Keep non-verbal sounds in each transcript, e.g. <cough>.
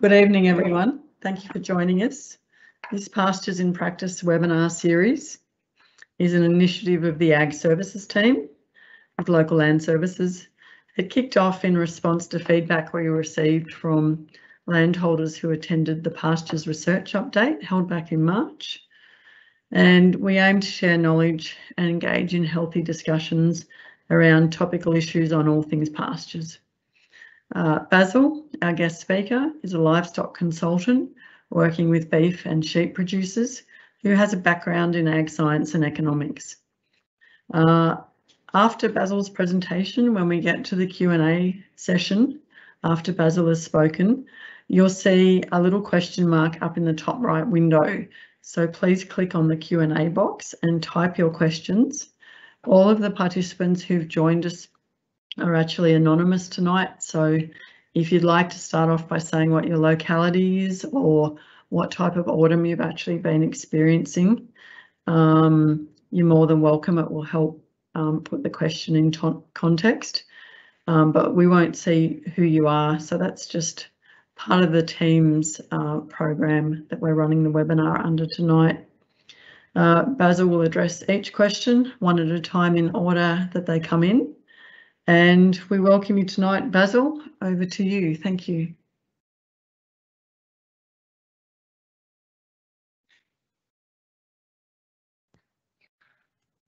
Good evening, everyone. Thank you for joining us. This Pastures in Practice webinar series is an initiative of the Ag Services team with Local Land Services. It kicked off in response to feedback we received from landholders who attended the Pastures Research Update held back in March. And we aim to share knowledge and engage in healthy discussions around topical issues on all things pastures. Uh, Basil, our guest speaker, is a livestock consultant working with beef and sheep producers who has a background in ag science and economics. Uh, after Basil's presentation, when we get to the Q&A session, after Basil has spoken, you'll see a little question mark up in the top right window. So please click on the Q&A box and type your questions. All of the participants who've joined us are actually anonymous tonight. So if you'd like to start off by saying what your locality is or what type of autumn you've actually been experiencing, um, you're more than welcome. It will help um, put the question in context, um, but we won't see who you are. So that's just part of the team's uh, program that we're running the webinar under tonight. Uh, Basil will address each question one at a time in order that they come in. And we welcome you tonight, Basil. Over to you. Thank you.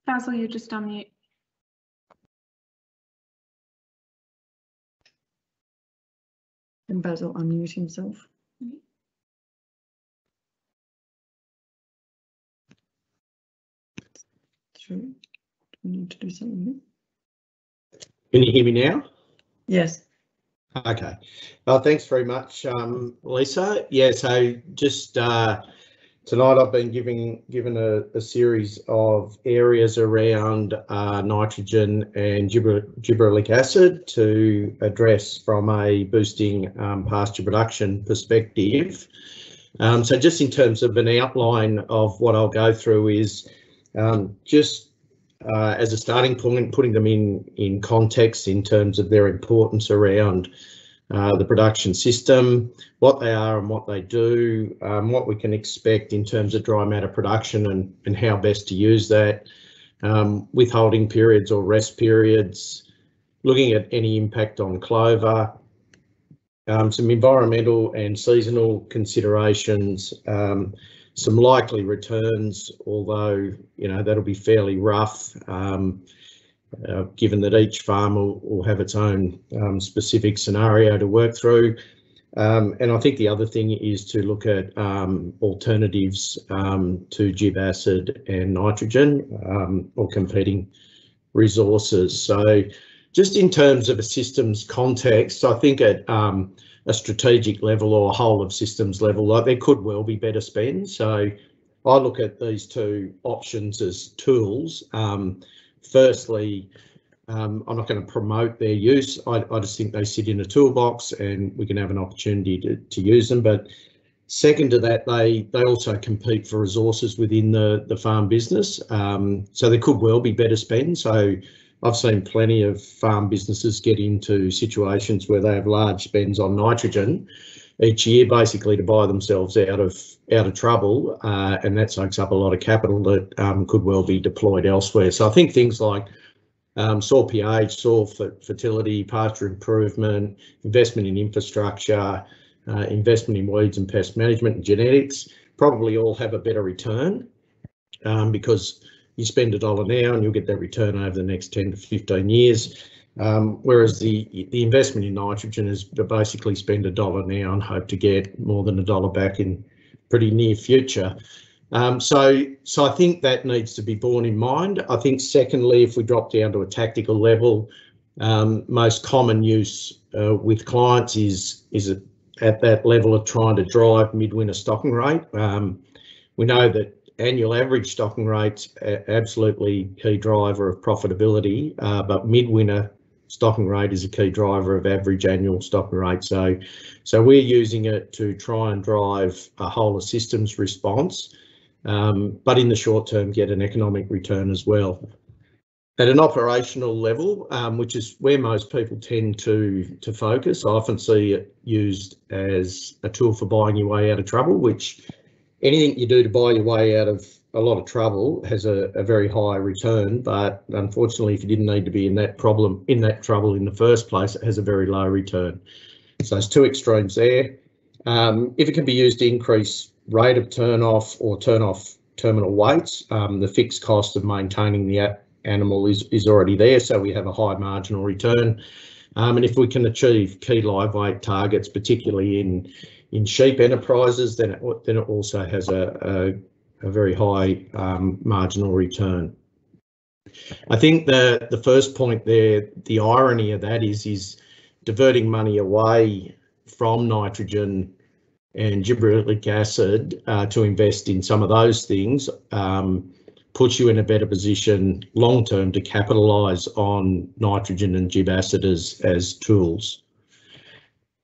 Basil, you're just on mute. And Basil unmute himself. Mm-hmm. True. Do we need to do something? Can you hear me now? Yes. Okay. Well, thanks very much, um, Lisa. Yeah, so just uh, tonight I've been giving given a, a series of areas around uh, nitrogen and gibber, gibberellic acid to address from a boosting um, pasture production perspective. Um, so just in terms of an outline of what I'll go through is um, just uh, as a starting point, putting them in in context in terms of their importance around uh, the production system, what they are and what they do, um, what we can expect in terms of dry matter production and, and how best to use that, um, withholding periods or rest periods, looking at any impact on clover, um, some environmental and seasonal considerations, um, some likely returns, although you know that'll be fairly rough, um, uh, given that each farm will, will have its own um, specific scenario to work through. Um, and I think the other thing is to look at um, alternatives um, to gib acid and nitrogen um, or competing resources. So just in terms of a systems context, I think at a strategic level or a whole of systems level, like there could well be better spend. So I look at these two options as tools. Um, firstly, um, I'm not going to promote their use. I, I, just think they sit in a toolbox and we can have an opportunity to, to use them. But second to that, they they also compete for resources within the, the farm business. Um, so there could well be better spend. So I've seen plenty of farm businesses get into situations where they have large spends on nitrogen each year, basically to buy themselves out of out of trouble, uh, and that soaks up a lot of capital that um, could well be deployed elsewhere. So I think things like um, soil pH, soil fertility, pasture improvement, investment in infrastructure, uh, investment in weeds and pest management and genetics probably all have a better return um, because you spend a dollar now and you'll get that return over the next 10 to 15 years. Um, whereas the the investment in nitrogen is basically spend a dollar now and hope to get more than a dollar back in pretty near future. Um, so, so I think that needs to be borne in mind. I think secondly, if we drop down to a tactical level, um, most common use uh, with clients is is at that level of trying to drive midwinter stocking rate. Um, we know that annual average stocking rates absolutely key driver of profitability, uh, but midwinter stocking rate is a key driver of average annual stocking rate. So, so we're using it to try and drive a whole of systems response, um, but in the short term get an economic return as well. At an operational level, um, which is where most people tend to to focus, I often see it used as a tool for buying your way out of trouble. Which anything you do to buy your way out of a lot of trouble has a, a very high return, but unfortunately, if you didn't need to be in that problem in that trouble in the first place, it has a very low return. So there's two extremes there. Um, if it can be used to increase rate of turn off or turn off terminal weights, um, the fixed cost of maintaining the animal is, is already there, so we have a high marginal return. Um, and if we can achieve key live weight targets, particularly in in sheep enterprises, then it, then it also has a, a, a very high um, marginal return. I think the the first point there, the irony of that is is diverting money away from nitrogen and gibberellic acid uh, to invest in some of those things um, puts you in a better position long term to capitalise on nitrogen and gib acid as, as tools.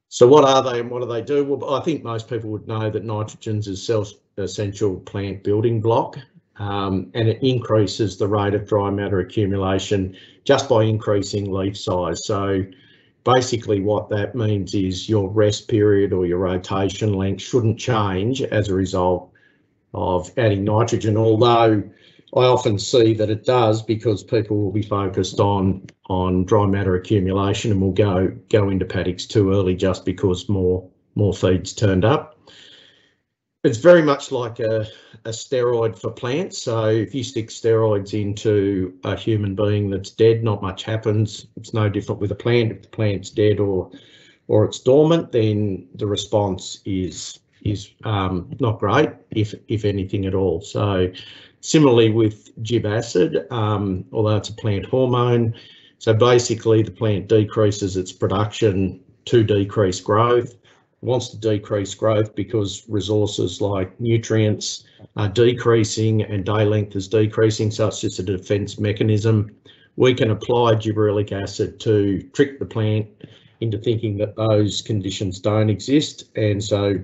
So what are they and what do they do? Well, I think most people would know that nitrogen's a self-essential plant building block um, and it increases the rate of dry matter accumulation just by increasing leaf size. So basically what that means is your rest period or your rotation length shouldn't change as a result of adding nitrogen, although I often see that it does because people will be focused on on dry matter accumulation and will go go into paddocks too early just because more more feeds turned up it's very much like a, a steroid for plants. So if you stick steroids into a human being that's dead, not much happens. It's no different with a plant. If the plant's dead or or it's dormant, then the response is is um, not great, if if anything at all. So similarly with gib acid, um, although it's a plant hormone, so basically the plant decreases its production to decrease growth wants to decrease growth because resources like nutrients are decreasing and day length is decreasing, so it's just a defence mechanism. We can apply gibberellic acid to trick the plant into thinking that those conditions don't exist, and so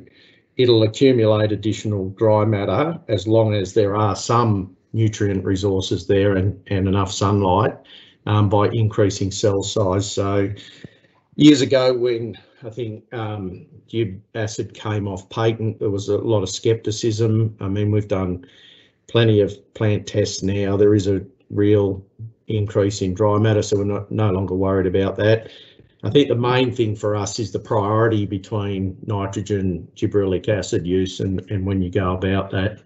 it'll accumulate additional dry matter as long as there are some nutrient resources there and, and enough sunlight um, by increasing cell size. So years ago when I think um, acid came off patent. There was a lot of skepticism. I mean, we've done plenty of plant tests now. There is a real increase in dry matter, so we're not, no longer worried about that. I think the main thing for us is the priority between nitrogen gibberellic acid use and, and when you go about that.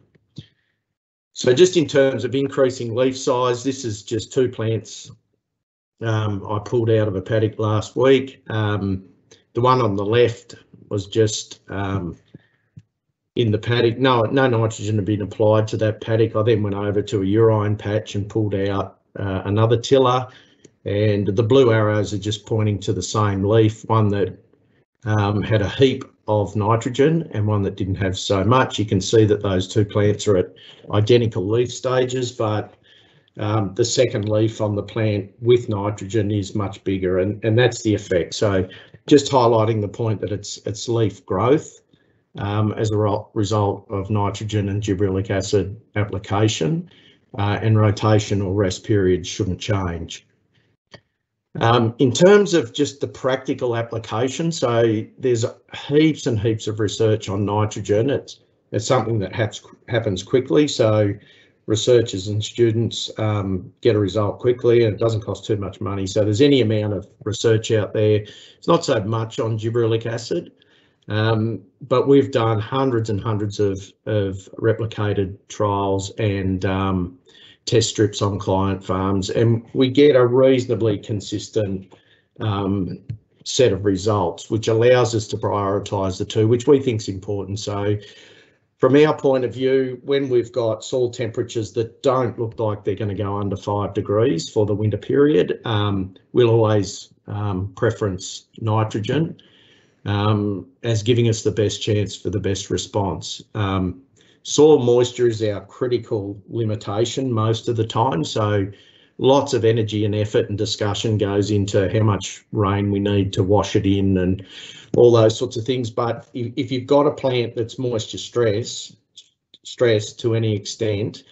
So just in terms of increasing leaf size, this is just two plants um, I pulled out of a paddock last week. Um, the one on the left was just um, in the paddock. No, no nitrogen had been applied to that paddock. I then went over to a urine patch and pulled out uh, another tiller. And the blue arrows are just pointing to the same leaf, one that um, had a heap of nitrogen and one that didn't have so much. You can see that those two plants are at identical leaf stages, but um, the second leaf on the plant with nitrogen is much bigger and, and that's the effect. So just highlighting the point that it's it's leaf growth um, as a result of nitrogen and gibberellic acid application uh, and rotation or rest periods shouldn't change. Um, in terms of just the practical application, so there's heaps and heaps of research on nitrogen. It's it's something that haps, happens quickly. So researchers and students um, get a result quickly and it doesn't cost too much money. So there's any amount of research out there. It's not so much on gibberellic acid, um, but we've done hundreds and hundreds of, of replicated trials and um, test strips on client farms and we get a reasonably consistent um, set of results, which allows us to prioritise the two, which we think is important. So from our point of view, when we've got soil temperatures that don't look like they're going to go under five degrees for the winter period, um, we'll always um, preference nitrogen um, as giving us the best chance for the best response. Um, soil moisture is our critical limitation most of the time, so lots of energy and effort and discussion goes into how much rain we need to wash it in and all those sorts of things. But if, if you've got a plant that's moisture stress, stressed to any extent,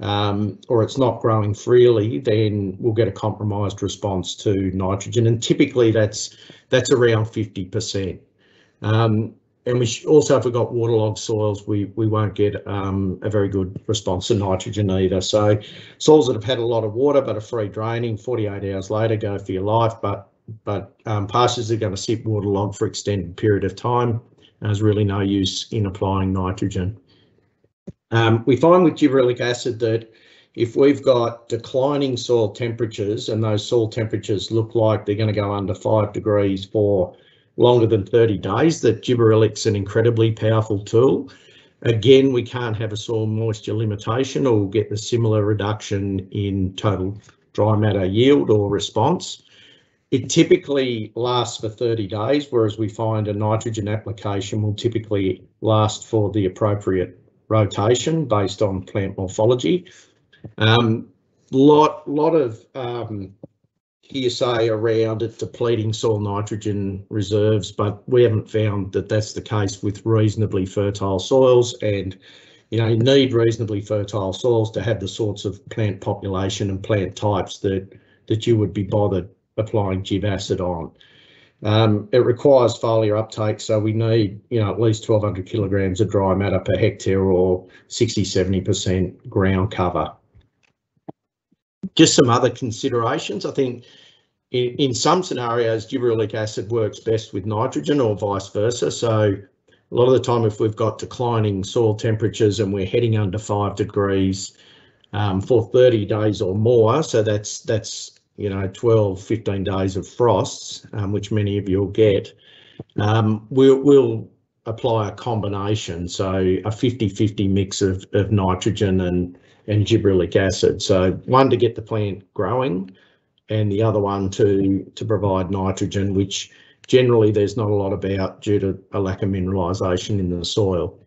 um, or it's not growing freely, then we'll get a compromised response to nitrogen, and typically that's that's around 50%. Um, and we also, if we've got waterlogged soils, we we won't get um, a very good response to nitrogen either. So soils that have had a lot of water but are free draining, 48 hours later, go for your life. But but um, pastures are going to sit waterlogged for extended period of time. There's really no use in applying nitrogen. Um, we find with gibberellic acid that if we've got declining soil temperatures and those soil temperatures look like they're going to go under five degrees for longer than 30 days, that gibberellic's an incredibly powerful tool. Again, we can't have a soil moisture limitation or we'll get the similar reduction in total dry matter yield or response. It typically lasts for 30 days, whereas we find a nitrogen application will typically last for the appropriate rotation based on plant morphology. Um, lot lot of um, hearsay around it depleting soil nitrogen reserves, but we haven't found that that's the case with reasonably fertile soils. And you know, you need reasonably fertile soils to have the sorts of plant population and plant types that that you would be bothered applying gib acid on. Um, it requires foliar uptake, so we need, you know, at least 1200 kilograms of dry matter per hectare or 60, 70% ground cover. Just some other considerations. I think in, in some scenarios, gibberellic acid works best with nitrogen or vice versa. So a lot of the time, if we've got declining soil temperatures and we're heading under five degrees um, for 30 days or more, so that's that's you know, 12, 15 days of frosts, um, which many of you will get, um, we'll, we'll apply a combination, so a 50-50 mix of, of nitrogen and, and gibberellic acid. So one to get the plant growing and the other one to, to provide nitrogen, which generally there's not a lot about due to a lack of mineralisation in the soil.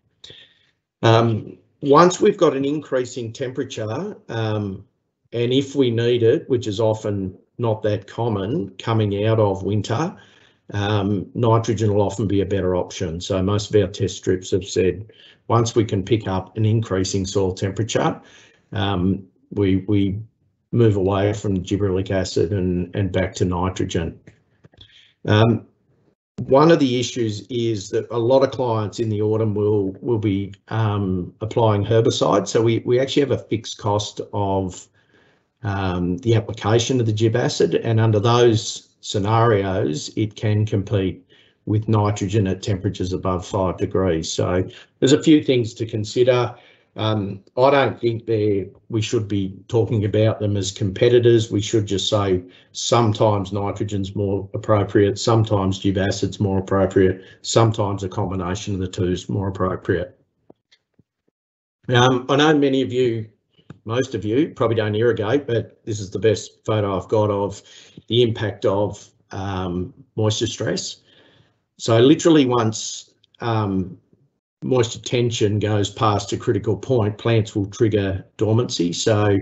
Um, once we've got an increasing temperature, um, and if we need it, which is often not that common coming out of winter, um, nitrogen will often be a better option. So most of our test strips have said once we can pick up an increasing soil temperature, um, we, we move away from gibberellic acid and, and back to nitrogen. Um, one of the issues is that a lot of clients in the autumn will will be um, applying herbicides. So we, we actually have a fixed cost of um, the application of the gib acid and under those scenarios it can compete with nitrogen at temperatures above five degrees. So there's a few things to consider. Um, I don't think we should be talking about them as competitors. We should just say sometimes nitrogen's more appropriate, sometimes gib acid's more appropriate, sometimes a combination of the two is more appropriate. Um, I know many of you most of you probably don't irrigate, but this is the best photo I've got of the impact of um, moisture stress. So literally once um, moisture tension goes past a critical point, plants will trigger dormancy. So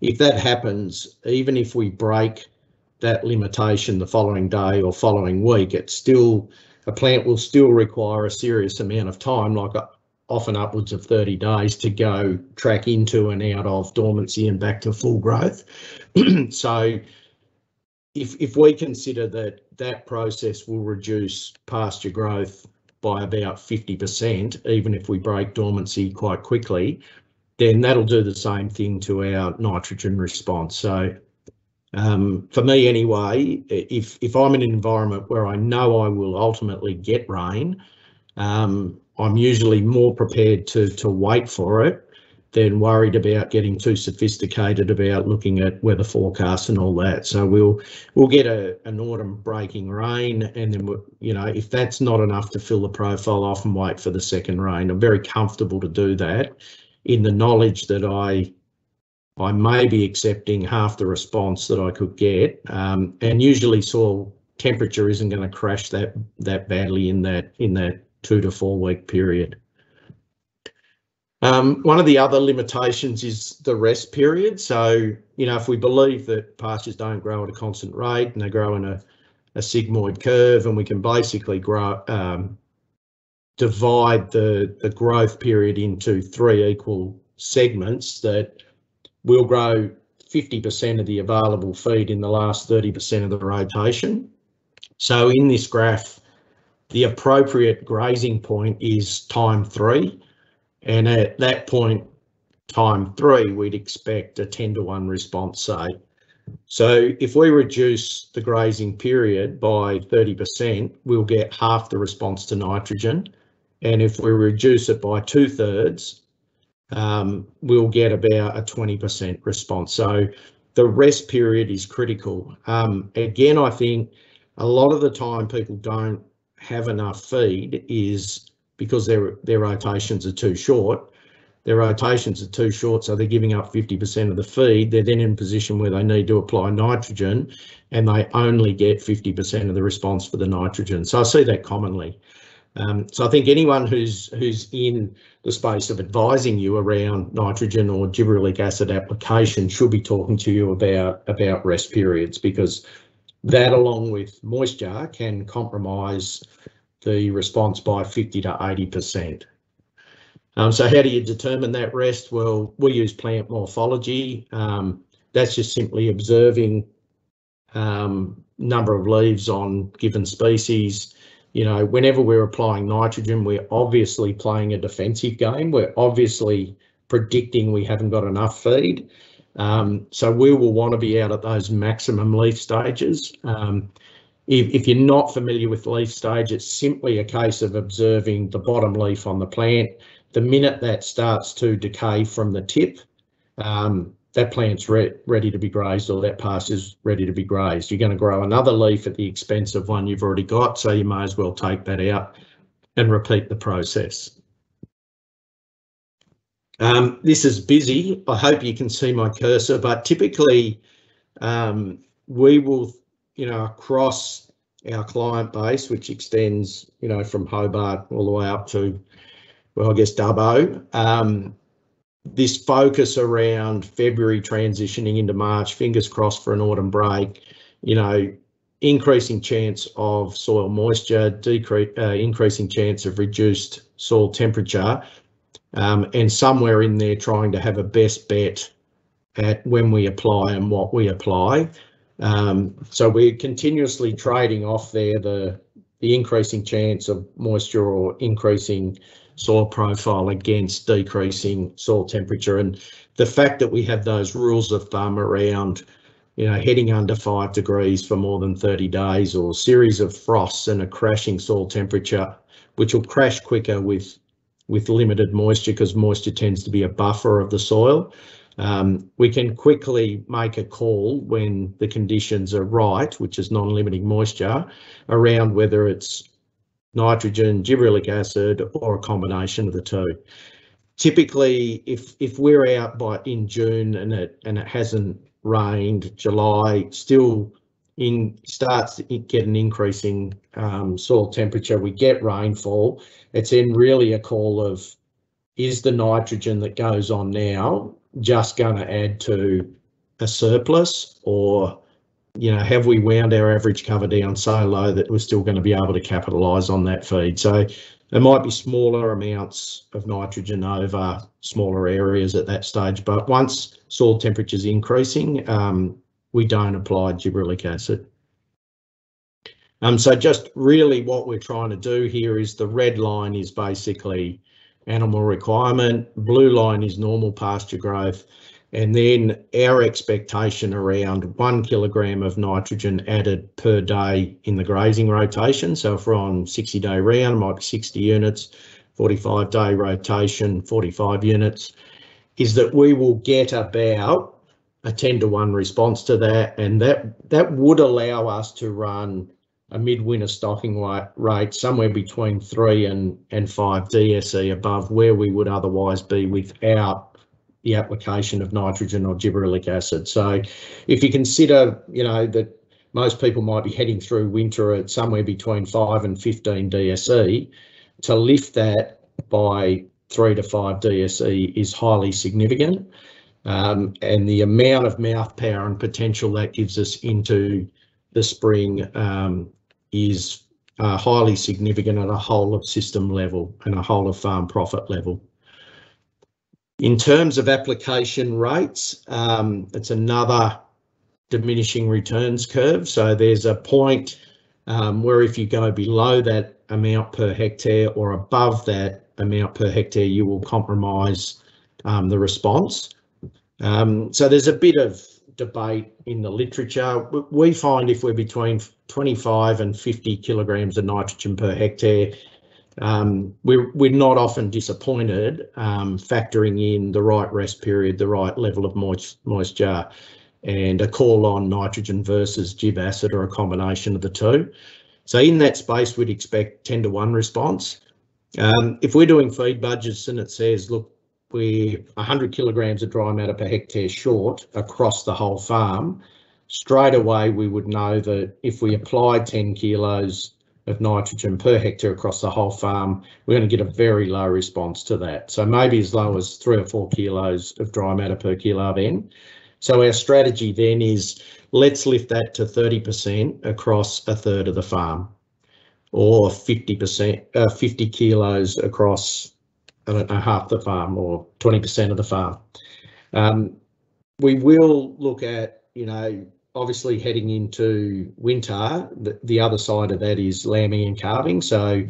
if that happens, even if we break that limitation the following day or following week, it's still a plant will still require a serious amount of time, like uh, often upwards of 30 days to go track into and out of dormancy and back to full growth. <clears throat> so if, if we consider that that process will reduce pasture growth by about 50%, even if we break dormancy quite quickly, then that'll do the same thing to our nitrogen response. So um, for me anyway, if, if I'm in an environment where I know I will ultimately get rain, um, I'm usually more prepared to to wait for it than worried about getting too sophisticated about looking at weather forecasts and all that. So we'll we'll get a an autumn breaking rain, and then we'll, you know if that's not enough to fill the profile, off and wait for the second rain. I'm very comfortable to do that, in the knowledge that I I may be accepting half the response that I could get, um, and usually soil temperature isn't going to crash that that badly in that in that two to four week period. Um, one of the other limitations is the rest period. So, you know, if we believe that pastures don't grow at a constant rate and they grow in a, a sigmoid curve and we can basically grow, um, divide the, the growth period into three equal segments that we'll grow 50% of the available feed in the last 30% of the rotation. So in this graph, the appropriate grazing point is time three. And at that point, time three, we'd expect a 10 to 1 response, say. So if we reduce the grazing period by 30%, we'll get half the response to nitrogen. And if we reduce it by two thirds, um, we'll get about a 20% response. So the rest period is critical. Um, again, I think a lot of the time people don't have enough feed is because their their rotations are too short. Their rotations are too short, so they're giving up 50% of the feed. They're then in a position where they need to apply nitrogen and they only get 50% of the response for the nitrogen. So I see that commonly. Um, so I think anyone who's who's in the space of advising you around nitrogen or gibberellic acid application should be talking to you about about rest periods because that along with moisture can compromise the response by 50 to 80%. Um, so how do you determine that rest? Well, we use plant morphology. Um, that's just simply observing um, number of leaves on given species. You know, whenever we're applying nitrogen, we're obviously playing a defensive game. We're obviously predicting we haven't got enough feed. Um, so we will want to be out at those maximum leaf stages. Um, if, if, you're not familiar with leaf stage, it's simply a case of observing the bottom leaf on the plant. The minute that starts to decay from the tip, um, that plant's re ready to be grazed or that pasture's ready to be grazed. You're going to grow another leaf at the expense of one you've already got, so you may as well take that out and repeat the process. Um, this is busy. I hope you can see my cursor, but typically um, we will, you know, across our client base, which extends, you know, from Hobart all the way up to, well, I guess Dubbo. Um, this focus around February transitioning into March, fingers crossed for an autumn break, you know, increasing chance of soil moisture, decrease, uh, increasing chance of reduced soil temperature, um, and somewhere in there trying to have a best bet at when we apply and what we apply. Um, so we're continuously trading off there the the increasing chance of moisture or increasing soil profile against decreasing soil temperature and the fact that we have those rules of thumb around you know heading under five degrees for more than 30 days or series of frosts and a crashing soil temperature which will crash quicker with with limited moisture because moisture tends to be a buffer of the soil. Um, we can quickly make a call when the conditions are right, which is non-limiting moisture, around whether it's nitrogen, gibberellic acid, or a combination of the two. Typically, if if we're out by in June and it and it hasn't rained, July still in starts to get an increasing um, soil temperature, we get rainfall. It's then really a call of is the nitrogen that goes on now just going to add to a surplus or you know have we wound our average cover down so low that we're still going to be able to capitalize on that feed so there might be smaller amounts of nitrogen over smaller areas at that stage but once soil temperature's increasing um, we don't apply gibberellic acid. Um, so just really what we're trying to do here is the red line is basically animal requirement, blue line is normal pasture growth, and then our expectation around one kilogram of nitrogen added per day in the grazing rotation. So if we're on 60 day round, might be 60 units, 45 day rotation, 45 units, is that we will get about a 10 to 1 response to that. And that that would allow us to run a midwinter stocking rate somewhere between 3 and and 5 DSE above where we would otherwise be without the application of nitrogen or gibberellic acid. So if you consider you know that most people might be heading through winter at somewhere between 5 and 15 DSE to lift that by 3 to 5 DSE is highly significant. Um, and the amount of mouth power and potential that gives us into the spring um, is uh, highly significant at a whole of system level and a whole of farm profit level. In terms of application rates, um, it's another diminishing returns curve. So there's a point um, where if you go below that amount per hectare or above that amount per hectare, you will compromise um, the response. Um, so there's a bit of debate in the literature. We find if we're between 25 and 50 kilograms of nitrogen per hectare, um, we're, we're not often disappointed um, factoring in the right rest period, the right level of moist, moisture and a call on nitrogen versus gib acid or a combination of the two. So in that space, we'd expect 10 to 1 response. Um, if we're doing feed budgets and it says, look, we're 100 kilograms of dry matter per hectare short across the whole farm, straight away we would know that if we applied 10 kilos of nitrogen per hectare across the whole farm, we're going to get a very low response to that. So maybe as low as three or four kilos of dry matter per kilo of N. So our strategy then is let's lift that to 30% across a third of the farm or 50%, uh, 50 kilos across I don't know, half the farm or 20% of the farm. Um, we will look at, you know, obviously heading into winter, the, the other side of that is lambing and calving. So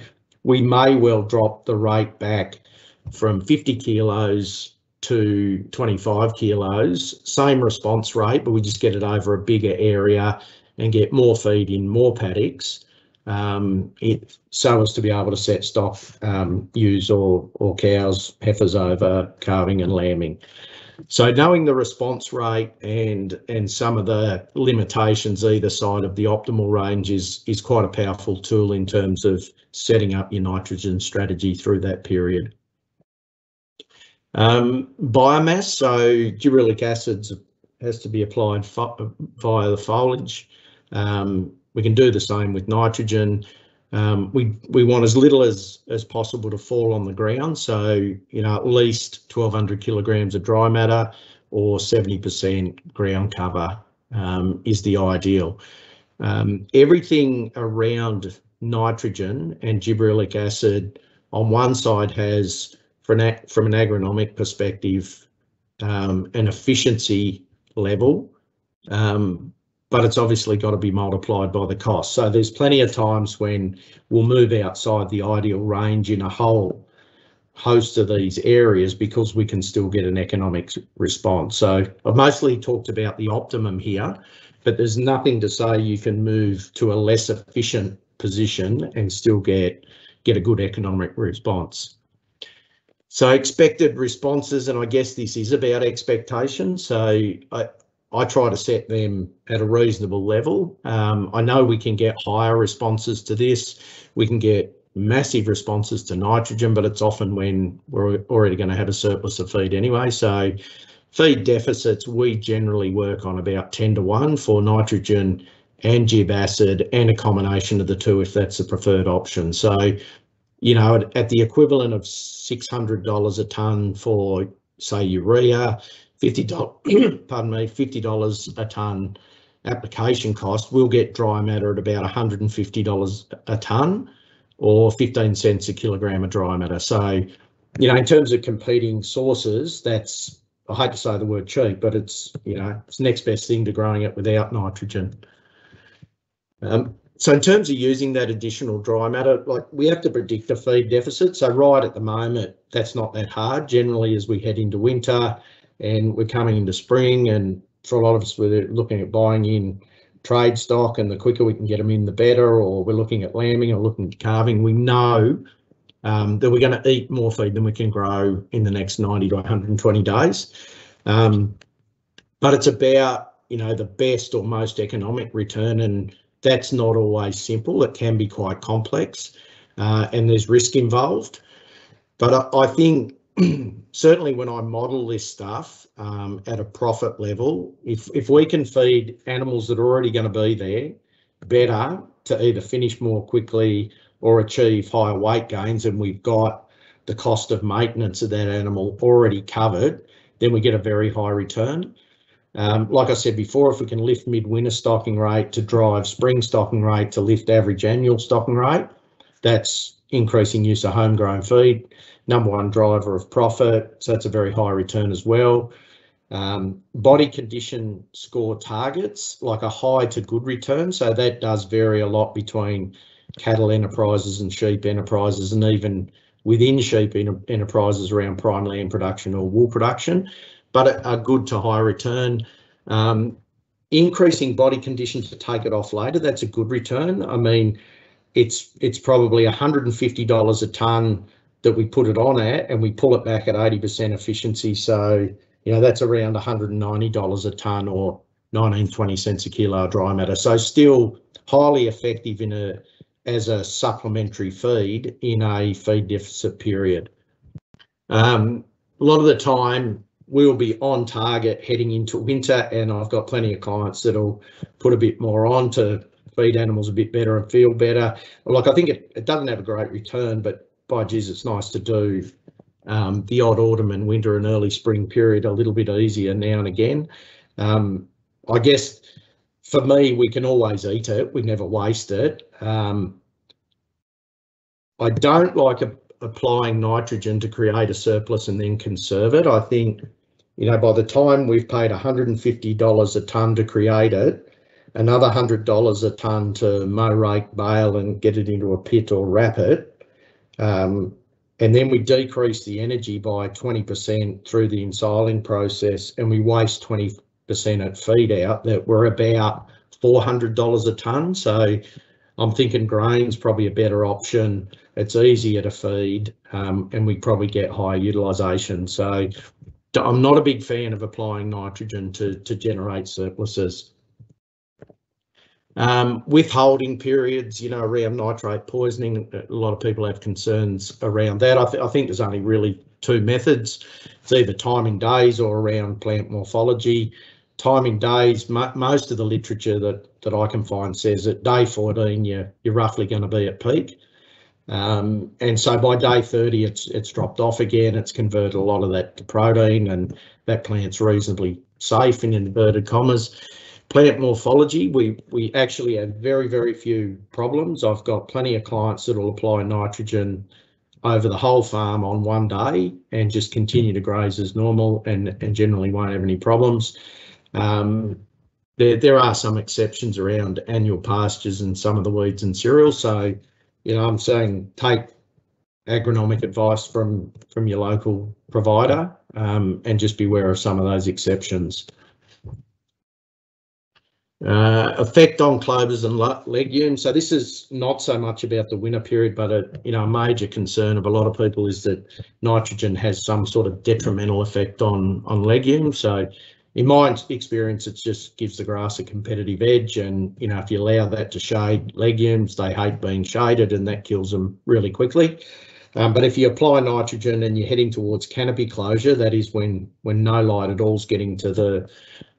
we may well drop the rate back from 50 kilos to 25 kilos, same response rate, but we just get it over a bigger area and get more feed in more paddocks um, it, so as to be able to set stock um, ewes or, or cows, heifers over calving and lambing. So knowing the response rate and and some of the limitations either side of the optimal range is is quite a powerful tool in terms of setting up your nitrogen strategy through that period. Um, biomass, so gibberellic acids has to be applied via the foliage. Um, we can do the same with nitrogen. Um, we we want as little as as possible to fall on the ground. So you know at least 1,200 kilograms of dry matter or 70% ground cover um, is the ideal. Um, everything around nitrogen and gibberellic acid on one side has, from an, from an agronomic perspective, um, an efficiency level, um, but it's obviously got to be multiplied by the cost. So there's plenty of times when we'll move outside the ideal range in a whole host of these areas because we can still get an economic response. So I've mostly talked about the optimum here, but there's nothing to say you can move to a less efficient position and still get get a good economic response. So expected responses, and I guess this is about expectation. So I, I try to set them at a reasonable level. Um, I know we can get higher responses to this. We can get massive responses to nitrogen, but it's often when we're already going to have a surplus of feed anyway. So feed deficits, we generally work on about 10 to 1 for nitrogen and gib acid and a combination of the two if that's the preferred option. So, you know, at, at the equivalent of $600 a tonne for, say, urea, fifty <clears throat> pardon me, fifty dollars a ton application cost, we'll get dry matter at about hundred and fifty dollars a ton, or fifteen cents a kilogram of dry matter. So, you know, in terms of competing sources, that's I hate to say the word cheap, but it's you know it's next best thing to growing it without nitrogen. Um, so in terms of using that additional dry matter, like we have to predict a feed deficit. So right at the moment, that's not that hard. Generally, as we head into winter, and we're coming into spring and for a lot of us we're looking at buying in trade stock and the quicker we can get them in the better or we're looking at lambing or looking at calving. We know um, that we're going to eat more feed than we can grow in the next 90 to 120 days. Um, but it's about you know the best or most economic return and that's not always simple. It can be quite complex uh, and there's risk involved. But I, I think <clears throat> certainly when I model this stuff um, at a profit level, if if we can feed animals that are already going to be there better to either finish more quickly or achieve higher weight gains, and we've got the cost of maintenance of that animal already covered, then we get a very high return. Um, like I said before, if we can lift midwinter stocking rate to drive spring stocking rate to lift average annual stocking rate, that's increasing use of homegrown feed, number one driver of profit, so that's a very high return as well. Um, body condition score targets, like a high to good return, so that does vary a lot between cattle enterprises and sheep enterprises and even within sheep enterprises around prime lamb production or wool production, but a, good to high return. Um, increasing body condition to take it off later, that's a good return. I mean, it's it's probably $150 a tonne that we put it on at and we pull it back at 80% efficiency. So, you know, that's around $190 a tonne or 19, 20 cents a kilo dry matter. So still highly effective in a as a supplementary feed in a feed deficit period. Um, a lot of the time we'll be on target heading into winter and I've got plenty of clients that'll put a bit more on to feed animals a bit better and feel better. Like I think it, it doesn't have a great return, but by geez, it's nice to do um, the odd autumn and winter and early spring period a little bit easier now and again. Um, I guess for me, we can always eat it. We never waste it. Um, I don't like a, applying nitrogen to create a surplus and then conserve it. I think, you know, by the time we've paid $150 a tonne to create it, another $100 a tonne to mow, rake, bale and get it into a pit or wrap it, um, and then we decrease the energy by 20% through the ensiling process and we waste 20% at feed out that we're about $400 a tonne. So I'm thinking grain's probably a better option. It's easier to feed um, and we probably get higher utilisation. So I'm not a big fan of applying nitrogen to, to generate surpluses. Um, withholding periods, you know, around nitrate poisoning, a lot of people have concerns around that. I, th I think there's only really two methods. It's either timing days or around plant morphology. Timing days, most of the literature that, that I can find says that day 14, you're, you're roughly going to be at peak. Um, and so by day 30, it's it's dropped off again. It's converted a lot of that to protein and that plant's reasonably safe in inverted commas. Plant morphology, we, we actually have very, very few problems. I've got plenty of clients that will apply nitrogen over the whole farm on one day and just continue to graze as normal and, and generally won't have any problems. Um, there, there are some exceptions around annual pastures and some of the weeds and cereals. So, you know, I'm saying take agronomic advice from from your local provider um, and just beware of some of those exceptions. Uh, effect on clovers and legumes. So this is not so much about the winter period, but a you know a major concern of a lot of people is that nitrogen has some sort of detrimental effect on on legumes. So in my experience, it just gives the grass a competitive edge, and you know if you allow that to shade legumes, they hate being shaded, and that kills them really quickly. Um, but if you apply nitrogen and you're heading towards canopy closure, that is when when no light at all is getting to the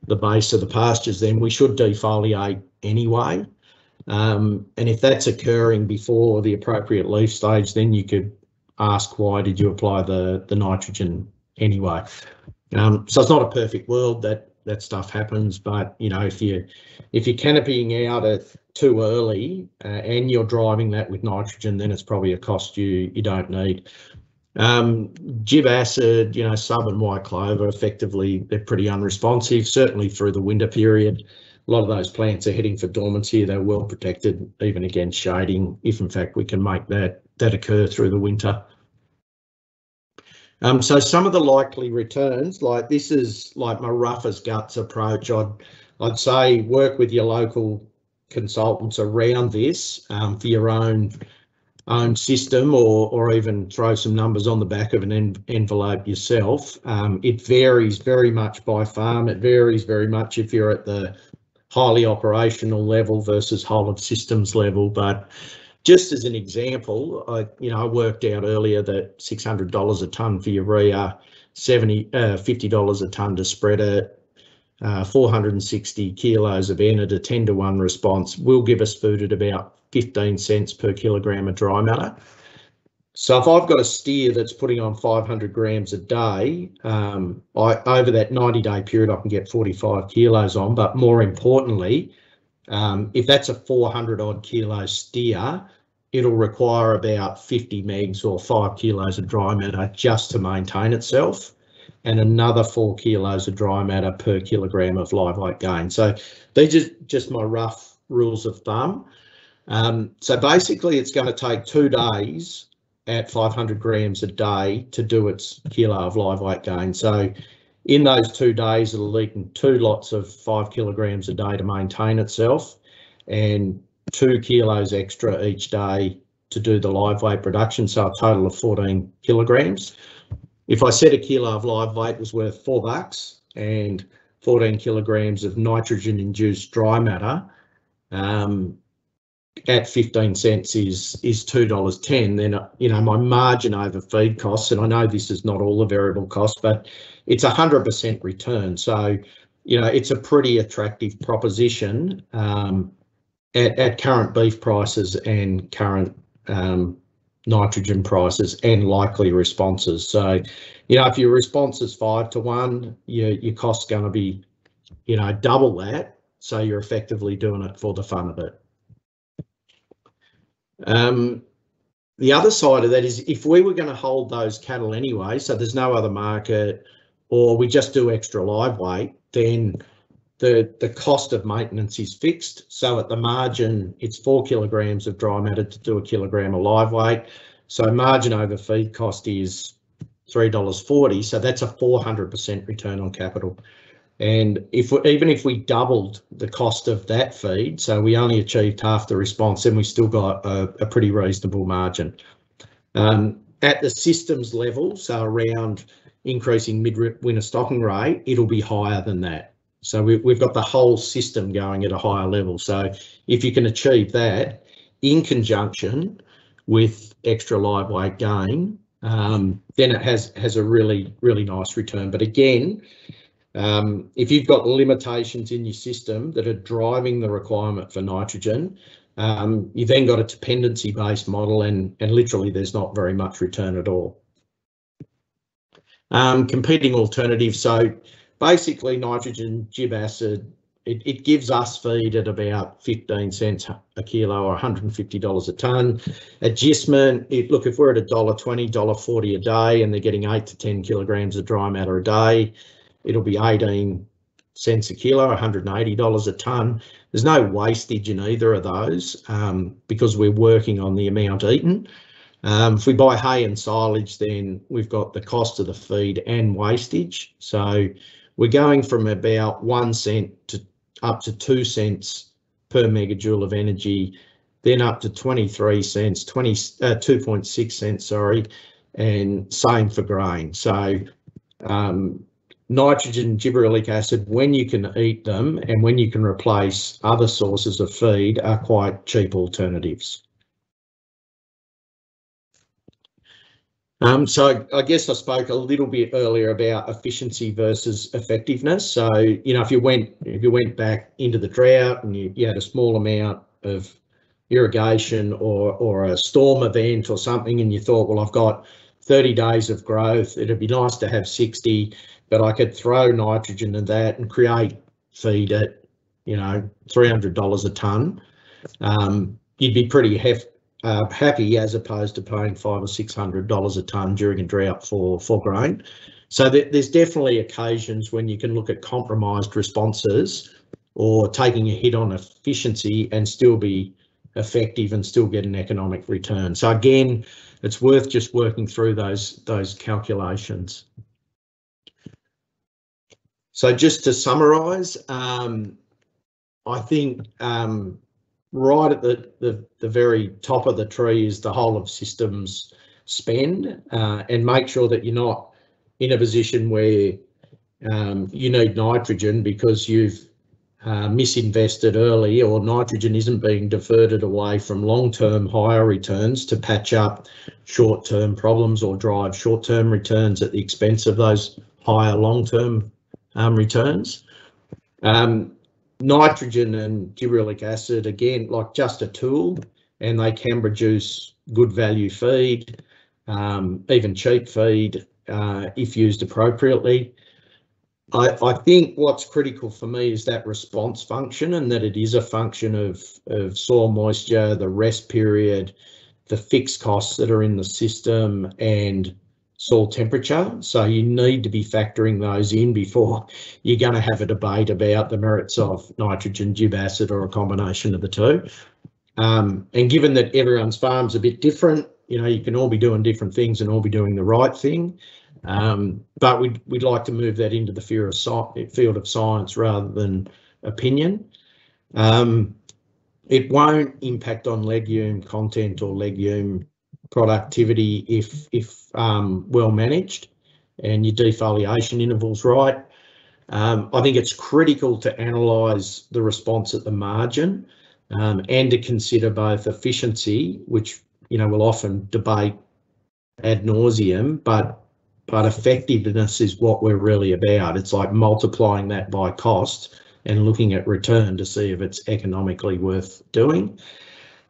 the base of the pastures, then we should defoliate anyway. Um, and if that's occurring before the appropriate leaf stage, then you could ask why did you apply the the nitrogen anyway. Um, so it's not a perfect world that that stuff happens, but you know if you if you're canopying out at too early uh, and you're driving that with nitrogen, then it's probably a cost you you don't need. Um, gib acid, you know, sub and white clover, effectively they're pretty unresponsive, certainly through the winter period. A lot of those plants are heading for dormancy. They're well protected even against shading, if in fact we can make that that occur through the winter. Um, so some of the likely returns, like this is like my rough as guts approach. I'd I'd say work with your local consultants around this um, for your own own system or or even throw some numbers on the back of an en envelope yourself. Um, it varies very much by farm. It varies very much if you're at the highly operational level versus whole of systems level. But just as an example, I you know I worked out earlier that six hundred dollars a ton for urea, 70 uh, fifty dollars a ton to spread it, uh, 460 kilos of N at a 10 to 1 response will give us food at about 15 cents per kilogram of dry matter. So if I've got a steer that's putting on 500 grams a day, um, I, over that 90 day period, I can get 45 kilos on. But more importantly, um, if that's a 400 odd kilo steer, it'll require about 50 megs or five kilos of dry matter just to maintain itself and another four kilos of dry matter per kilogram of live weight gain. So these are just my rough rules of thumb. Um, so basically it's going to take two days at 500 grams a day to do its kilo of live weight gain. So in those two days, it'll need two lots of five kilograms a day to maintain itself and two kilos extra each day to do the live weight production. So a total of 14 kilograms. If I said a kilo of live weight was worth four bucks and 14 kilograms of nitrogen induced dry matter um, at 15 cents is is $2.10, then, you know, my margin over feed costs, and I know this is not all the variable costs, but it's a 100% return. So, you know, it's a pretty attractive proposition um, at, at current beef prices and current um, nitrogen prices and likely responses. So, you know, if your response is five to one, your, your cost's going to be, you know, double that. So you're effectively doing it for the fun of it. Um, the other side of that is if we were going to hold those cattle anyway, so there's no other market, or we just do extra live weight, then the the cost of maintenance is fixed. So at the margin, it's four kilograms of dry matter to do a kilogram of live weight. So margin over feed cost is three dollars forty. So that's a four hundred percent return on capital. And if we, even if we doubled the cost of that feed, so we only achieved half the response, then we still got a, a pretty reasonable margin. Um, at the systems level, so around increasing mid-winter stocking rate, it'll be higher than that. So we, we've got the whole system going at a higher level. So if you can achieve that in conjunction with extra live weight gain, um, then it has has a really really nice return. But again, um, if you've got limitations in your system that are driving the requirement for nitrogen, um, you then got a dependency-based model and, and literally there's not very much return at all. Um, competing alternatives, so basically nitrogen gib acid, it, it, gives us feed at about 15 cents a kilo or $150 a tonne. Adjustment, it, look, if we're at $1.20, $1.40 a day and they're getting 8 to 10 kilograms of dry matter a day, it'll be 18 cents a kilo, $180 a tonne. There's no wastage in either of those um, because we're working on the amount eaten. Um, if we buy hay and silage, then we've got the cost of the feed and wastage. So we're going from about one cent to up to two cents per megajoule of energy, then up to 23 cents, 20, uh, 2.6 cents, sorry, and same for grain. So um, nitrogen, gibberellic acid, when you can eat them and when you can replace other sources of feed are quite cheap alternatives. Um, so I guess I spoke a little bit earlier about efficiency versus effectiveness. So, you know, if you went if you went back into the drought and you, you had a small amount of irrigation or or a storm event or something and you thought, well, I've got 30 days of growth, it'd be nice to have 60 but I could throw nitrogen in that and create feed at, you know, $300 a tonne. Um, you'd be pretty hef- uh, happy as opposed to paying five or six hundred dollars a tonne during a drought for for grain. So th- there's definitely occasions when you can look at compromised responses or taking a hit on efficiency and still be effective and still get an economic return. So again, it's worth just working through those those calculations. So just to summarise, um, I think um, right at the, the, the very top of the tree is the whole of systems spend uh, and make sure that you're not in a position where um, you need nitrogen because you've uh, misinvested early or nitrogen isn't being diverted away from long-term higher returns to patch up short-term problems or drive short-term returns at the expense of those higher long-term um, returns. Um, nitrogen and gibberellic acid, again, like just a tool, and they can produce good value feed, um, even cheap feed uh, if used appropriately. I, I, think what's critical for me is that response function and that it is a function of, of soil moisture, the rest period, the fixed costs that are in the system and soil temperature. So you need to be factoring those in before you're going to have a debate about the merits of nitrogen, gib acid, or a combination of the two. Um, and given that everyone's farm's a bit different, you know, you can all be doing different things and all be doing the right thing. Um, but we'd, we'd like to move that into the field of, field of science rather than opinion. Um, it won't impact on legume content or legume productivity if if um, well managed and your defoliation intervals right. Um, I think it's critical to analyse the response at the margin um, and to consider both efficiency, which you know we'll often debate ad nauseum, but but effectiveness is what we're really about. It's like multiplying that by cost and looking at return to see if it's economically worth doing.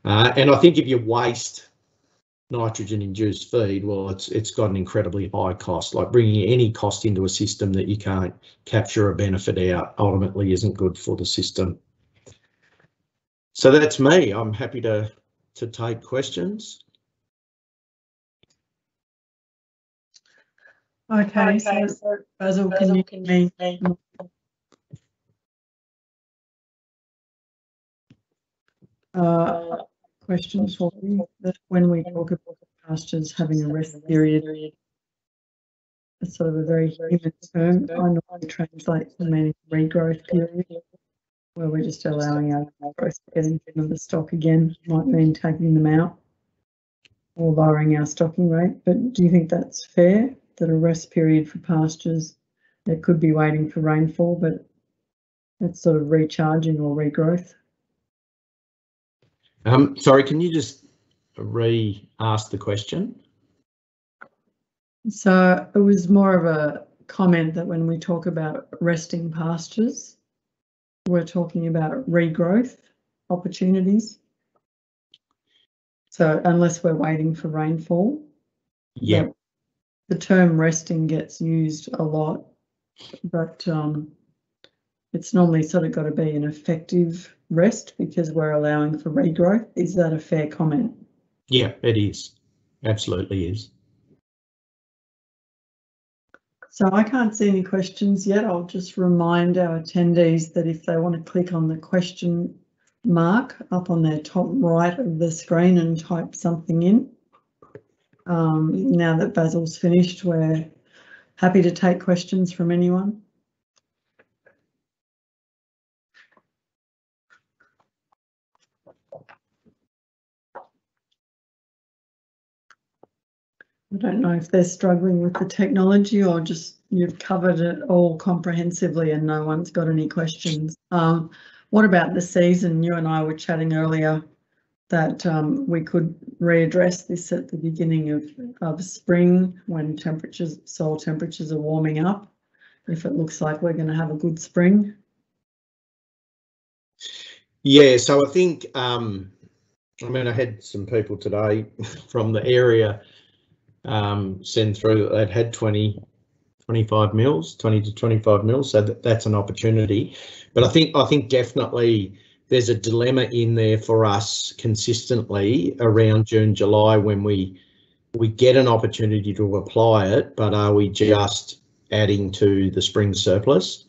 Uh, and I think if you waste nitrogen induced feed, well, it's it's got an incredibly high cost. Like bringing any cost into a system that you can't capture a benefit out ultimately isn't good for the system. So that's me. I'm happy to to take questions. Okay, so Basil, can you can me uh, questions for you that when we talk about pastures having a rest period, it's sort of a very human term. I normally translate to meaning regrowth period, where we're just allowing our growth to get into the stock again, might mean taking them out or lowering our stocking rate. But do you think that's fair that a rest period for pastures that could be waiting for rainfall, but it's sort of recharging or regrowth? Um, sorry, can you just re-ask the question? So it was more of a comment that when we talk about resting pastures, we're talking about regrowth opportunities. So unless we're waiting for rainfall. Yeah. The term resting gets used a lot, but um, it's normally sort of got to be an effective rest because we're allowing for regrowth. Is that a fair comment? Yeah, it is. Absolutely is. So I can't see any questions yet. I'll just remind our attendees that if they want to click on the question mark up on their top right of the screen and type something in. Um, now that Basil's finished, we're happy to take questions from anyone. I don't know if they're struggling with the technology or just you've covered it all comprehensively and no one's got any questions. Um, what about the season? You and I were chatting earlier that um, we could readdress this at the beginning of, of spring when temperatures, soil temperatures are warming up, if it looks like we're going to have a good spring. Yeah, so I think, um, I mean, I had some people today <laughs> from the area um, send through they'd had 20, 25 mils, 20 to 25 mils. So that, that's an opportunity. But I think I think definitely there's a dilemma in there for us consistently around June, July when we we get an opportunity to apply it, but are we just adding to the spring surplus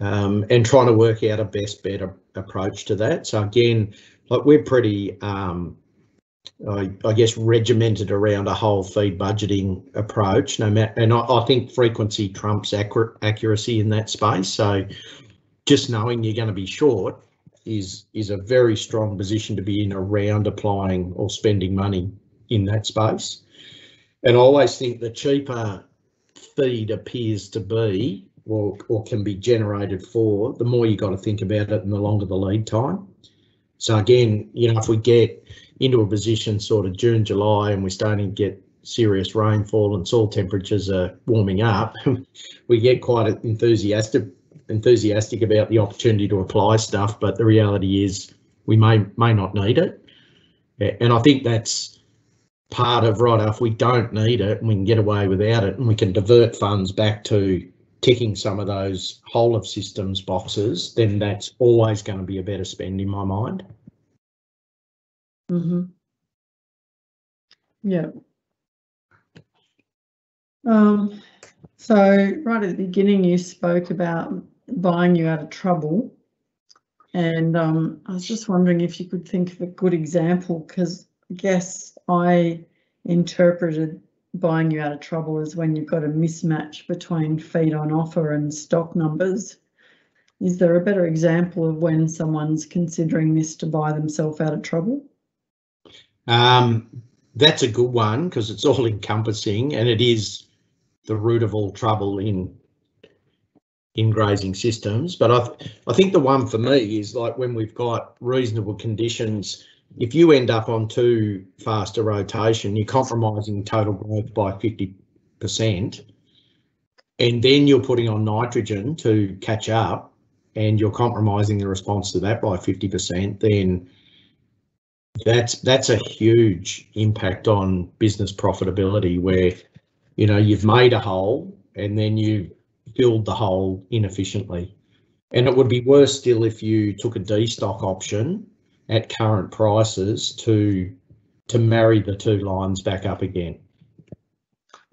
um, and trying to work out a best better approach to that? So again, like we're pretty um, I, I, guess regimented around a whole feed budgeting approach. No matter, and I, I think frequency trumps accuracy in that space. So, just knowing you're going to be short is is a very strong position to be in around applying or spending money in that space. And I always think the cheaper feed appears to be or, or can be generated for, the more you got to think about it and the longer the lead time. So again, you know, if we get into a position sort of June, July, and we're starting to get serious rainfall and soil temperatures are warming up, <laughs> we get quite enthusiastic enthusiastic about the opportunity to apply stuff. But the reality is we may may not need it, and I think that's part of right. If we don't need it and we can get away without it, and we can divert funds back to ticking some of those whole of systems boxes, then that's always going to be a better spend in my mind. Mm-hmm. Yeah. Um, so right at the beginning, you spoke about buying you out of trouble. And um, I was just wondering if you could think of a good example, because I guess I interpreted buying you out of trouble as when you've got a mismatch between feed on offer and stock numbers. Is there a better example of when someone's considering this to buy themselves out of trouble? Um, that's a good one because it's all <laughs> encompassing and it is the root of all trouble in in grazing systems. But I, th I think the one for me is like when we've got reasonable conditions, if you end up on too fast a rotation, you're compromising total growth by 50%. And then you're putting on nitrogen to catch up and you're compromising the response to that by 50%, then that's that's a huge impact on business profitability where you know you've made a hole and then you filled the hole inefficiently. And it would be worse still if you took a destock option at current prices to to marry the two lines back up again.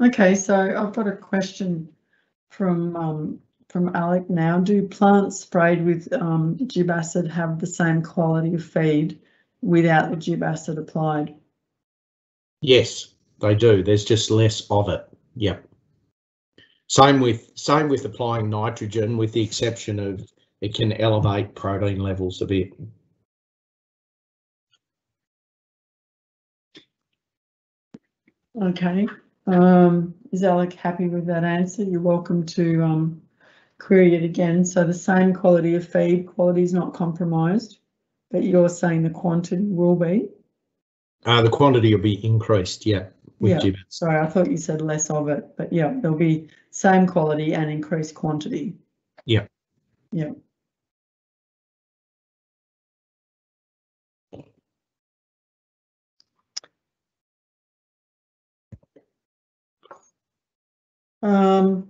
Okay, so I've got a question from um, from Alec now. Do plants sprayed with um, gib acid have the same quality of feed without the gib acid applied? yes they do there's just less of it yep same with same with applying nitrogen with the exception of it can elevate protein levels a bit Okay, um, is Alec happy with that answer? You're welcome to um, query it again. So the same quality of feed, quality is not compromised, but you're saying the quantity will be? Uh, the quantity will be increased, yeah, with Yeah. Sorry, I thought you said less of it, but yeah, there'll be same quality and increased quantity. Yeah. Yeah. Um,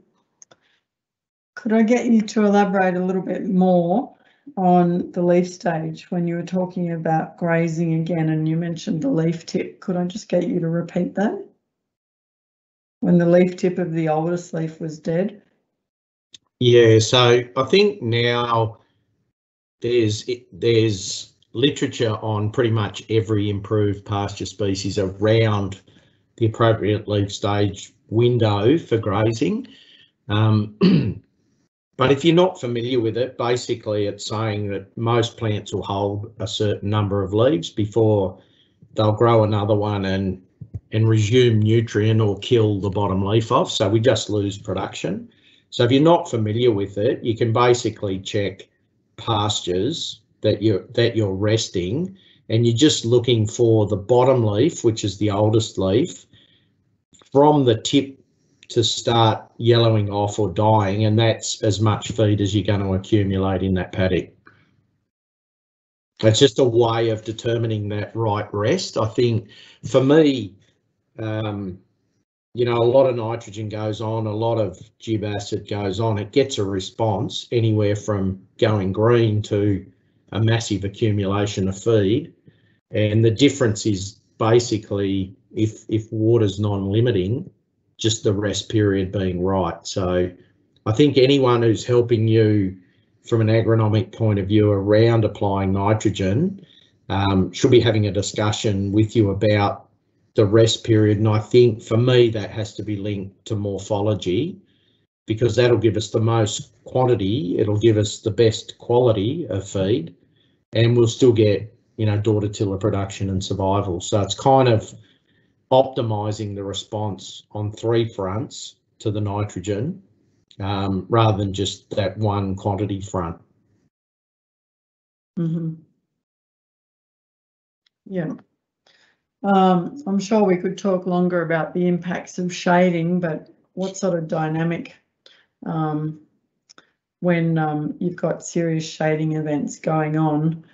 could I get you to elaborate a little bit more on the leaf stage when you were talking about grazing again and you mentioned the leaf tip? Could I just get you to repeat that? When the leaf tip of the oldest leaf was dead? Yeah, so I think now there's there's literature on pretty much every improved pasture species around the appropriate leaf stage window for grazing. Um, <clears throat> but if you're not familiar with it, basically it's saying that most plants will hold a certain number of leaves before they'll grow another one and and resume nutrient or kill the bottom leaf off. So we just lose production. So if you're not familiar with it, you can basically check pastures that you're that you're resting and you're just looking for the bottom leaf, which is the oldest leaf, from the tip to start yellowing off or dying, and that's as much feed as you're going to accumulate in that paddock. It's just a way of determining that right rest. I think for me, um, you know, a lot of nitrogen goes on, a lot of gib acid goes on. It gets a response anywhere from going green to a massive accumulation of feed. And the difference is basically if if water's non-limiting, just the rest period being right. So I think anyone who's helping you from an agronomic point of view around applying nitrogen um, should be having a discussion with you about the rest period. And I think for me, that has to be linked to morphology because that'll give us the most quantity, it'll give us the best quality of feed, and we'll still get, you know, daughter tiller production and survival. So it's kind of optimizing the response on three fronts to the nitrogen um, rather than just that one quantity front. Mm-hmm. Yeah. Um, I'm sure we could talk longer about the impacts of shading, but what sort of dynamic um, when um, you've got serious shading events going on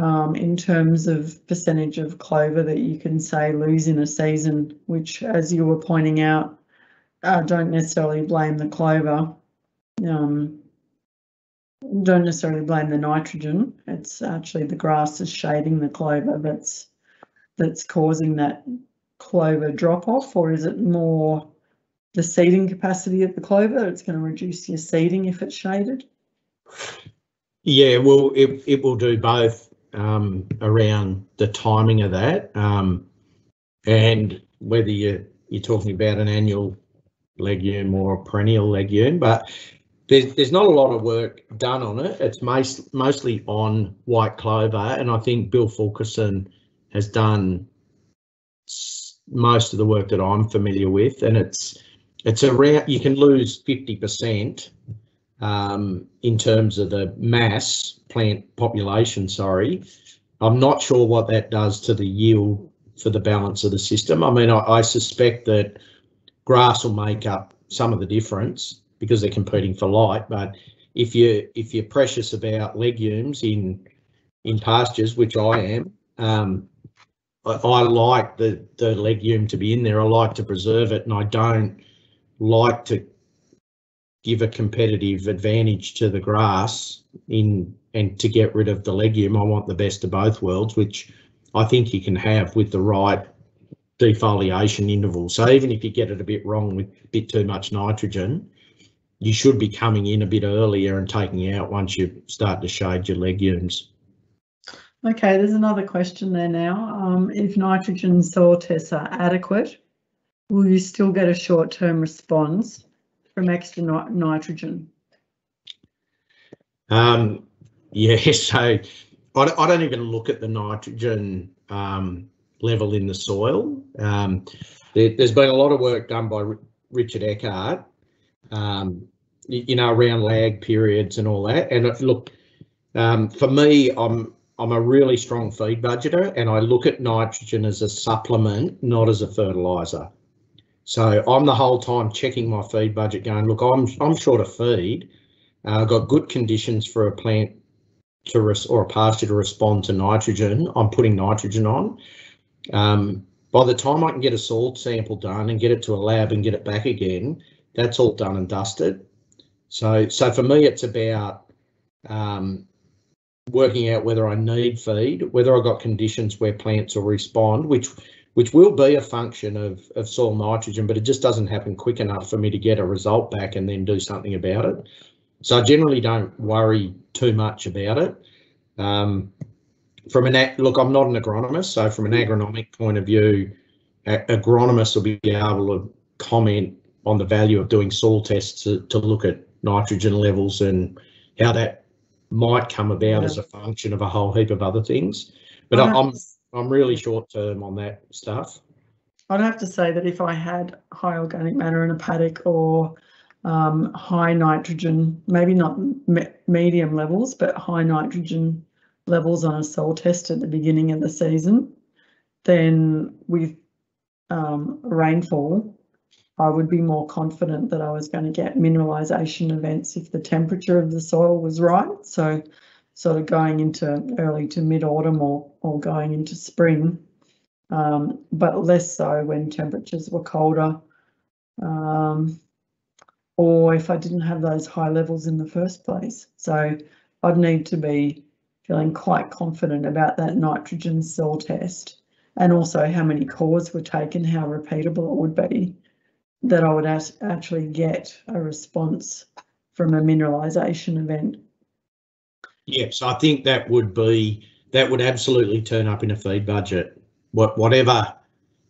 um, in terms of percentage of clover that you can say lose in a season, which as you were pointing out, uh, don't necessarily blame the clover. Um, don't necessarily blame the nitrogen. It's actually the grass is shading the clover that's that's causing that clover drop off or is it more the seeding capacity of the clover? It's going to reduce your seeding if it's shaded? Yeah, well, it, it will do both um, around the timing of that um, and whether you, you're talking about an annual legume or a perennial legume, but there's, there's not a lot of work done on it. It's most, mostly on white clover, and I think Bill Fulkerson has done most of the work that I'm familiar with, and it's it's around you can lose 50% um, in terms of the mass plant population. Sorry, I'm not sure what that does to the yield for the balance of the system. I mean, I, I suspect that grass will make up some of the difference because they're competing for light. But if you if you're precious about legumes in in pastures, which I am, um, I, I, like the the legume to be in there. I like to preserve it, and I don't like to give a competitive advantage to the grass in and to get rid of the legume. I want the best of both worlds, which I think you can have with the right defoliation interval. So even if you get it a bit wrong with a bit too much nitrogen, you should be coming in a bit earlier and taking out once you start to shade your legumes. Okay, there's another question there now. Um, if nitrogen soil tests are adequate, will you still get a short-term response from extra ni nitrogen? Um, yeah, <laughs> so I, I don't even look at the nitrogen um, level in the soil. Um, there, has been a lot of work done by R Richard Eckard, um, you, you, know, around lag periods and all that. And look, um, for me, I'm I'm a really strong feed budgeter, and I look at nitrogen as a supplement, not as a fertilizer. So I'm the whole time checking my feed budget, going, look, I'm I'm short of feed. Uh, I've got good conditions for a plant to res- or a pasture to respond to nitrogen. I'm putting nitrogen on. Um, by the time I can get a soil sample done and get it to a lab and get it back again, that's all done and dusted. So, so for me, it's about um, working out whether I need feed, whether I've got conditions where plants will respond, which which will be a function of, of soil nitrogen, but it just doesn't happen quick enough for me to get a result back and then do something about it. So I generally don't worry too much about it. Um, from an look, I'm not an agronomist, so from an agronomic point of view, agronomists will be able to comment on the value of doing soil tests to, to look at nitrogen levels and how that might come about yeah. as a function of a whole heap of other things. But I'm I'm really short term on that stuff. I'd have to say that if I had high organic matter in a paddock or um, high nitrogen, maybe not me medium levels, but high nitrogen levels on a soil test at the beginning of the season, then with um, rainfall, I would be more confident that I was going to get mineralisation events if the temperature of the soil was right. So sort of going into early to mid-autumn or, or going into spring, um, but less so when temperatures were colder. Um, or if I didn't have those high levels in the first place. So I'd need to be feeling quite confident about that nitrogen soil test and also how many cores were taken, how repeatable it would be, that I would actually get a response from a mineralisation event. Yeah, so I think that would be that would absolutely turn up in a feed budget. What whatever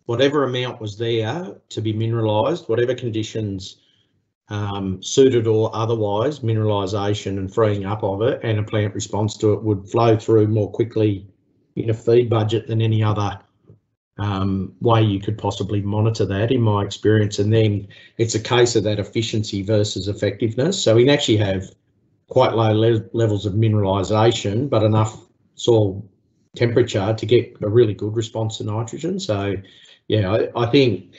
whatever amount was there to be mineralised, whatever conditions um, suited or otherwise, mineralisation and freeing up of it and a plant response to it would flow through more quickly in a feed budget than any other um, way you could possibly monitor that in my experience. And then it's a case of that efficiency versus effectiveness. So we actually have quite low le levels of mineralisation, but enough soil temperature to get a really good response to nitrogen. So yeah, I, I think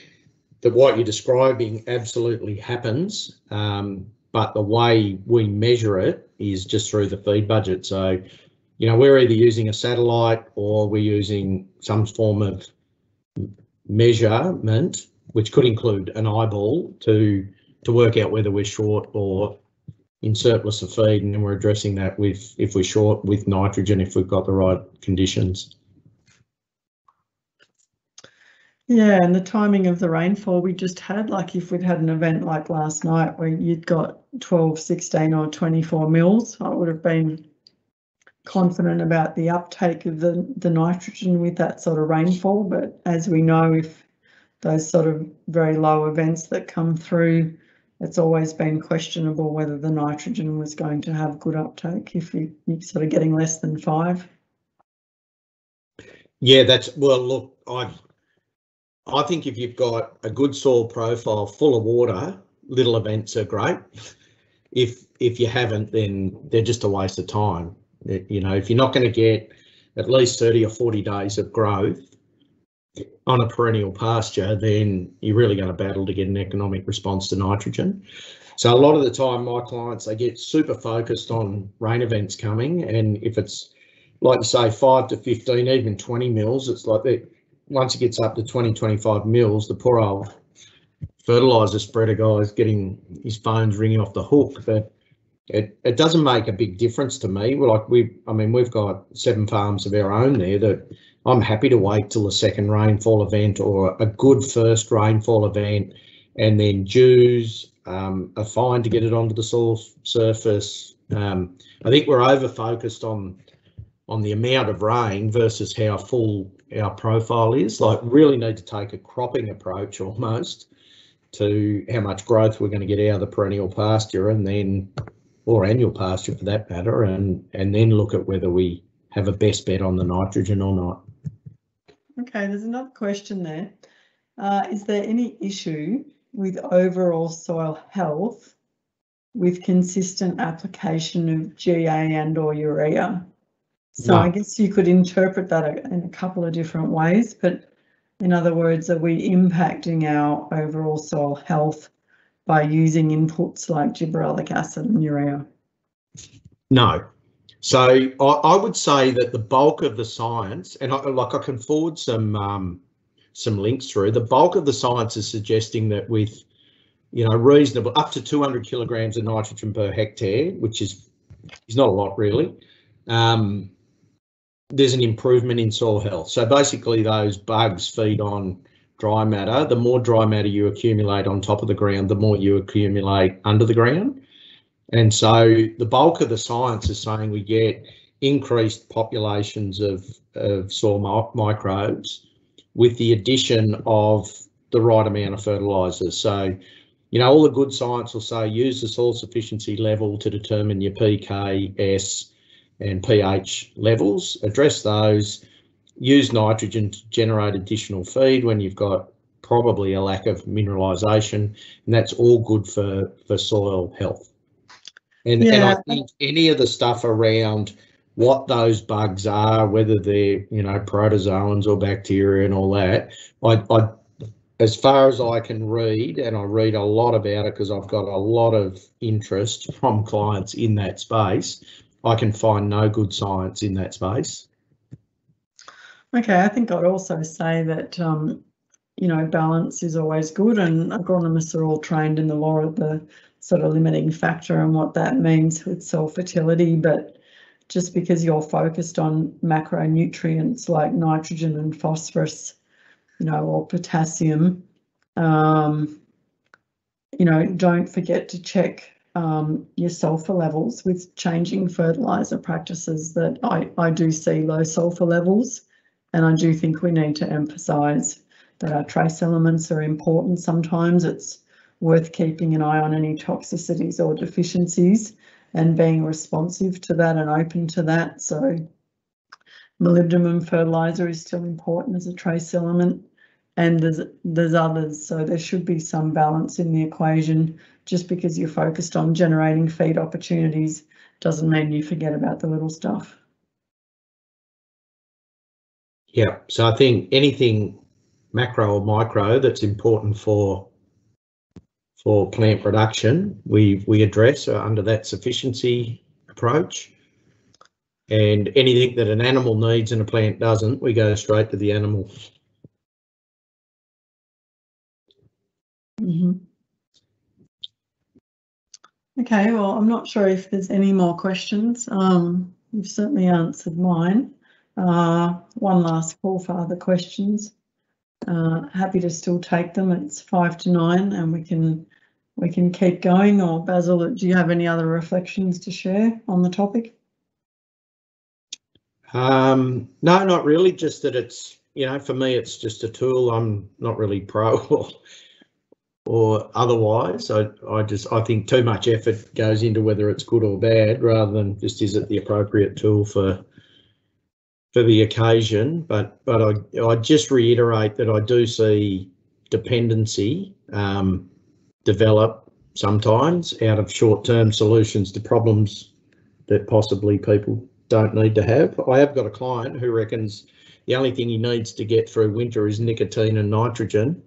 that what you're describing absolutely happens, um, but the way we measure it is just through the feed budget. So, you know, we're either using a satellite or we're using some form of measurement, which could include an eyeball to to work out whether we're short or in surplus of feed, and then we're addressing that with if we're short with nitrogen if we've got the right conditions. Yeah, and the timing of the rainfall we just had, like if we'd had an event like last night where you'd got 12, 16 or 24 mils, I would have been confident about the uptake of the, the nitrogen with that sort of rainfall. But as we know, if those sort of very low events that come through, it's always been questionable whether the nitrogen was going to have good uptake if you, you're sort of getting less than five. Yeah, that's well. Look, I I think if you've got a good soil profile full of water, little events are great. If if you haven't, then they're just a waste of time. You know, if you're not going to get at least 30 or 40 days of growth on a perennial pasture, then you're really going to battle to get an economic response to nitrogen. So a lot of the time, my clients they get super focused on rain events coming, and if it's like you say, five to 15, even 20 mils, it's like that. Once it gets up to 20, 25 mils, the poor old fertilizer spreader guy is getting his phone's ringing off the hook. But it, it doesn't make a big difference to me. We're like we, I mean, we've got seven farms of our own there that I'm happy to wait till the second rainfall event or a good first rainfall event, and then dews um, are fine to get it onto the soil surface. Um, I think we're over focused on on the amount of rain versus how full our profile is. Like, really need to take a cropping approach almost to how much growth we're going to get out of the perennial pasture, and then or annual pasture for that matter, and and then look at whether we have a best bet on the nitrogen or not. Okay, there's another question there. Uh, is there any issue with overall soil health with consistent application of GA and or urea? So No. I guess you could interpret that in a couple of different ways, but in other words, are we impacting our overall soil health by using inputs like gibberellic acid and urea? No. So I, I would say that the bulk of the science, and I, like I can forward some um, some links through. The bulk of the science is suggesting that with, you know, reasonable up to 200 kilograms of nitrogen per hectare, which is is not a lot really. Um, there's an improvement in soil health. So basically, those bugs feed on dry matter. The more dry matter you accumulate on top of the ground, the more you accumulate under the ground. And so the bulk of the science is saying we get increased populations of, of soil mi- microbes with the addition of the right amount of fertilizers. So, you know, all the good science will say use the soil sufficiency level to determine your PK, S, and pH levels, address those, use nitrogen to generate additional feed when you've got probably a lack of mineralisation, and that's all good for, for soil health. And, and I think any of the stuff around what those bugs are, whether they're, you know, protozoans or bacteria and all that, I, I as far as I can read, and I read a lot about it because I've got a lot of interest <laughs> from clients in that space, I can find no good science in that space. Okay, I think I'd also say that, um, you know, balance is always good and agronomists are all trained in the law of the sort of limiting factor and what that means with soil fertility. But just because you're focused on macronutrients like nitrogen and phosphorus, you know, or potassium, um, you know, don't forget to check um, your sulfur levels with changing fertilizer practices that I, I do see low sulfur levels. And I do think we need to emphasise that our trace elements are important. Sometimes it's worth keeping an eye on any toxicities or deficiencies and being responsive to that and open to that. So molybdenum fertilizer is still important as a trace element and there's there's others. So there should be some balance in the equation. Just because you're focused on generating feed opportunities doesn't mean you forget about the little stuff. Yeah, so I think anything macro or micro that's important for for plant production, we we address uh, under that sufficiency approach. And anything that an animal needs and a plant doesn't, we go straight to the animal. Mhm. Okay, well, I'm not sure if there's any more questions. Um, you've certainly answered mine. Uh, one last call for other questions. uh, happy to still take them. It's five to nine and we can, we can keep going. Or Basil, do you have any other reflections to share on the topic? Um, no, not really. Just that it's, you know, for me, it's just a tool. I'm not really pro <laughs> or, or otherwise. I, I just, I think too much effort goes into whether it's good or bad rather than just is it the appropriate tool for for the occasion. But but I I just reiterate that I do see dependency um, develop sometimes out of short-term solutions to problems that possibly people don't need to have. I have got a client who reckons the only thing he needs to get through winter is nicotine and nitrogen.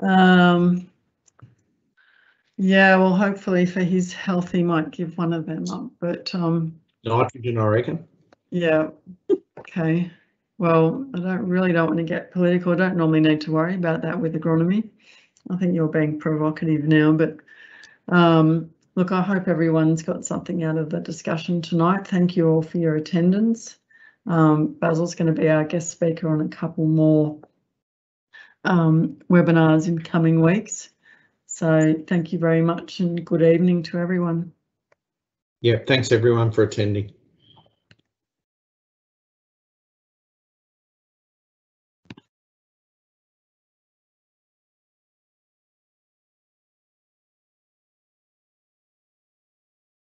Um, yeah, well, hopefully for his health, he might give one of them up, but, um, Nitrogen, I reckon. yeah, okay. Well, I don't really don't want to get political. I don't normally need to worry about that with agronomy. I think you're being provocative now, but, um, look, I hope everyone's got something out of the discussion tonight. Thank you all for your attendance. Um, Basil's going to be our guest speaker on a couple more um, webinars in coming weeks. So thank you very much and good evening to everyone. Yeah, thanks everyone for attending.